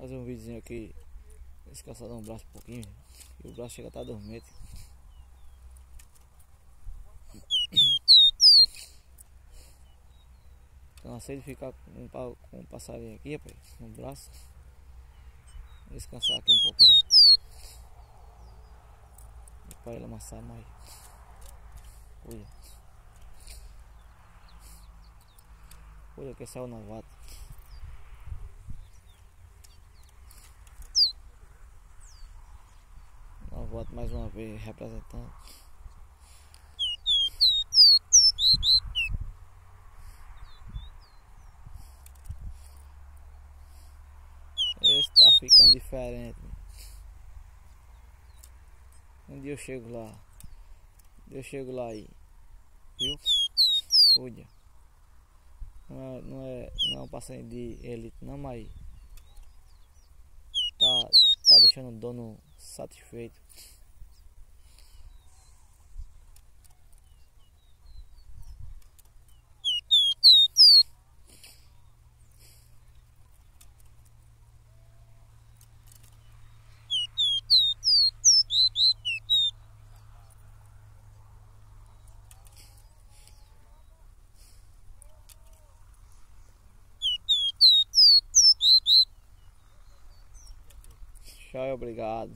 Fazer um videozinho aqui. Descansar um braço um pouquinho. E o braço chega a estar dormente. Cansei de ficar com, com um passarinho aqui, rapaz, no braço. Descansar aqui um pouquinho. Para ele amassar mais. Olha. Olha que saiu novato. Novato mais uma vez representando. Esse tá ficando diferente. Um dia eu chego lá. Eu chego lá aí. Viu? Olha. Não é, não é, não é um passarinho de elite não, mas deixando o dono satisfeito. Tchau, obrigado.